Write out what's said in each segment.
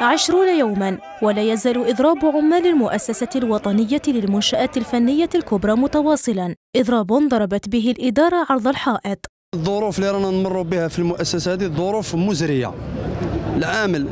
عشرون يوما ولا يزال إضراب عمال المؤسسة الوطنية للمنشآت الفنية الكبرى متواصلا. إضراب ضربت به الإدارة عرض الحائط. الظروف اللي رانا نمروا بها في المؤسسة هذه ظروف مزرية. العامل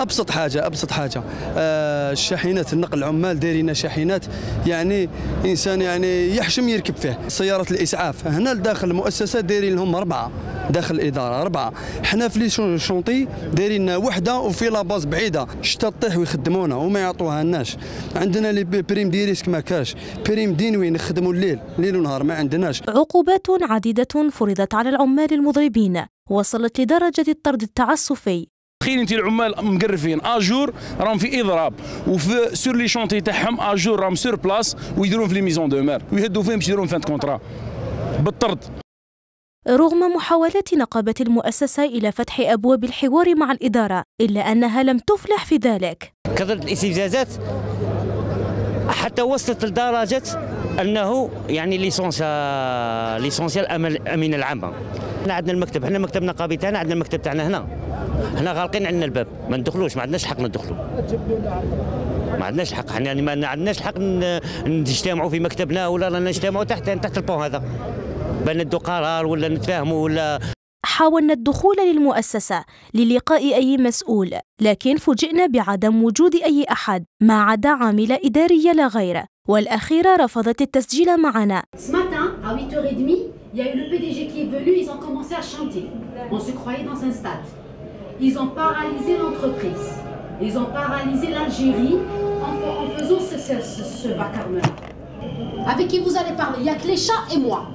أبسط حاجة أبسط حاجة. آه الشاحنات النقل العمال دايرين شاحنات يعني إنسان يعني يحشم يركب فيه. سيارة الإسعاف هنا لداخل المؤسسة دايرين لهم أربعة داخل الإدارة أربعة. حنا في les chantiers دايرين وحدة وفي la base بعيدة. شتا طيح ويخدمونا وما يعطوها لناش عندنا les primes de risque ما كاش. prime de nuit نخدموا الليل ليل ونهار ما عندناش. عقوبات عديدة فرضت على العمال المضربين وصلت لدرجة الطرد التعسفي. تخيل انت العمال مقرفين. aujourd'hui راهم في إضراب. وفي sur les chantiers تاعهم aujourd'hui راهم sur place ويديرون في les mises en demeure ويهددوا فيهم باش يديرون fin contrat بالطرد. رغم محاولات نقابة المؤسسة إلى فتح أبواب الحوار مع الإدارة إلا أنها لم تفلح في ذلك. كثرة الاستفزازات حتى وصلت لدرجة أنه يعني ليسونسيال ليسونسيال أمين العامة إحنا عندنا المكتب إحنا مكتب نقابي تاعنا عندنا المكتب تاعنا هنا. إحنا غالقين عندنا الباب ما ندخلوش ما عندناش الحق ندخلوا ما عندناش الحق إحنا يعني ما عندناش الحق نجتمعوا في مكتبنا ولا نجتمعوا تحت تحت البون هذا بان ندو قرار ولا نتفاهموا ولا حاولنا الدخول للمؤسسة للقاء أي مسؤول لكن فوجئنا بعدم وجود أي أحد ما عدا عاملة إدارية لا غير والأخيرة رفضت التسجيل معنا Ce matin, à 8h30, il y a eu le PDG qui est venu, ils ont commencé à chanter. On se croyait dans un stade. Ils ont paralysé l'entreprise. Ils ont paralysé l'Algérie en, en, faisant ce, ce, ce, ce vacarme-là. Avec qui vous allez parler Il n'y a que les chats et moi.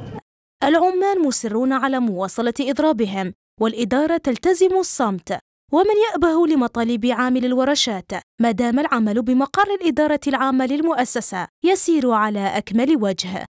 العمال مصرون على مواصلة إضرابهم والإدارة تلتزم الصمت ومن يأبه لمطالب عامل الورشات ما دام العمل بمقر الإدارة العامة للمؤسسة يسير على أكمل وجه